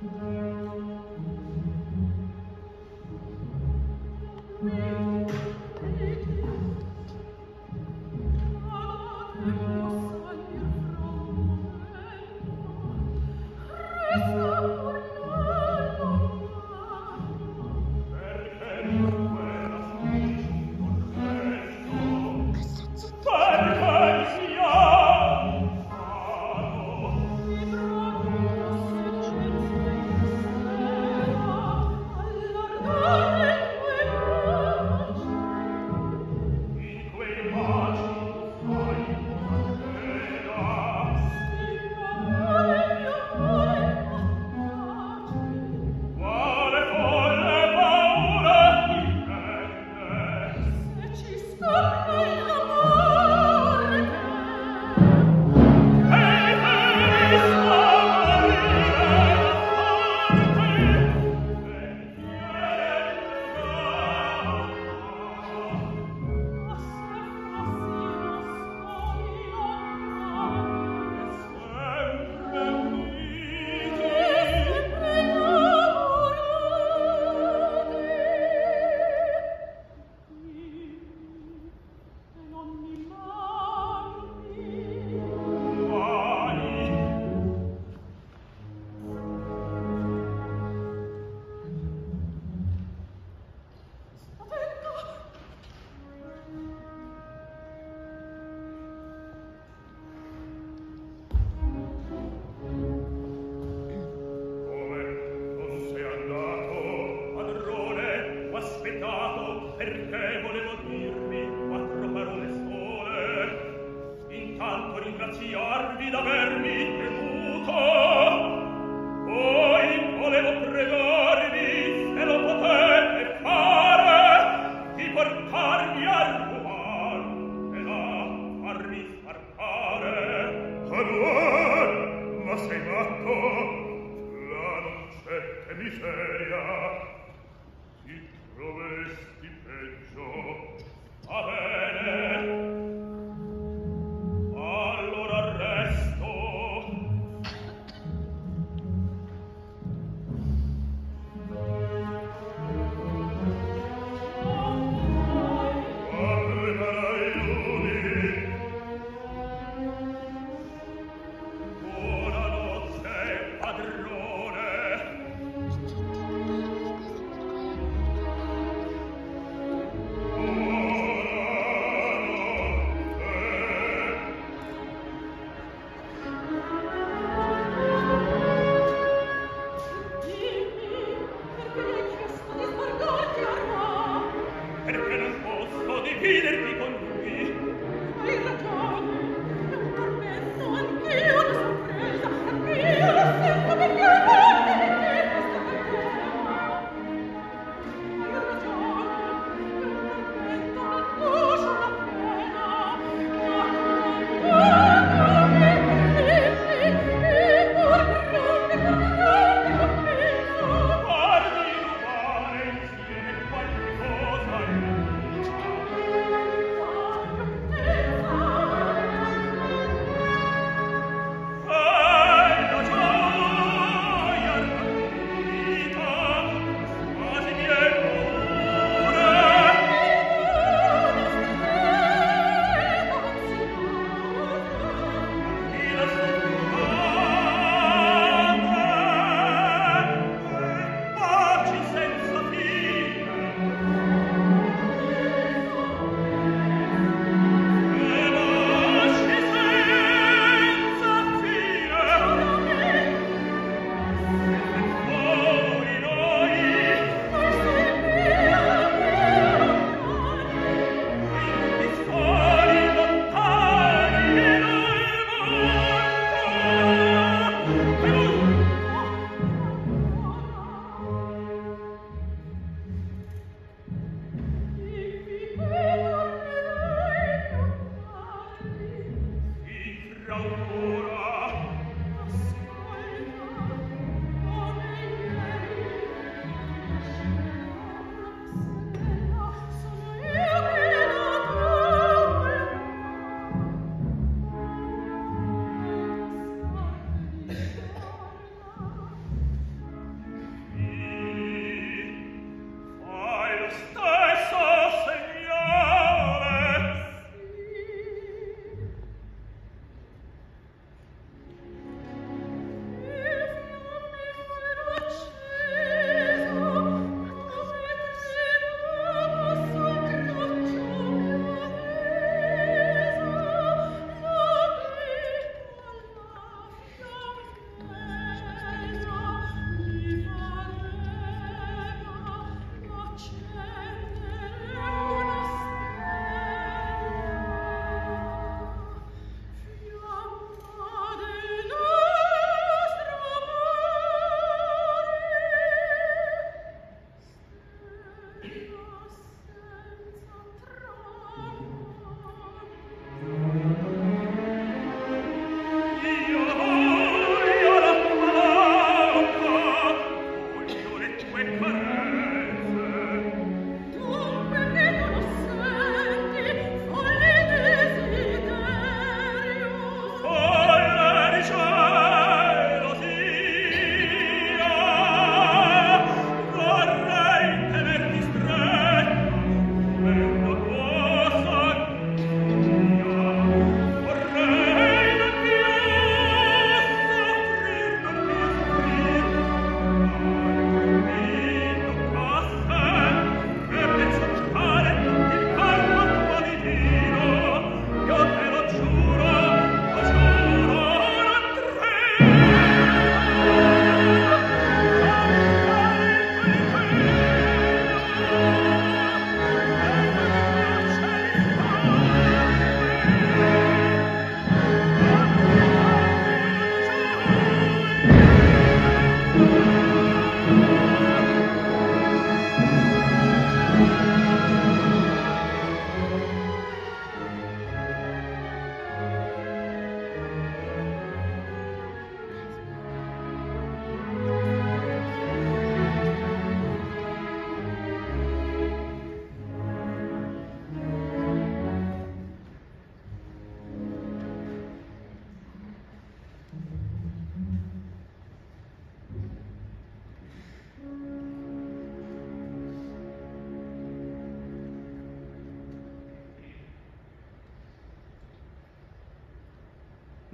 Thank you.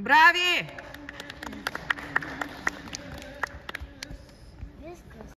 Bravi!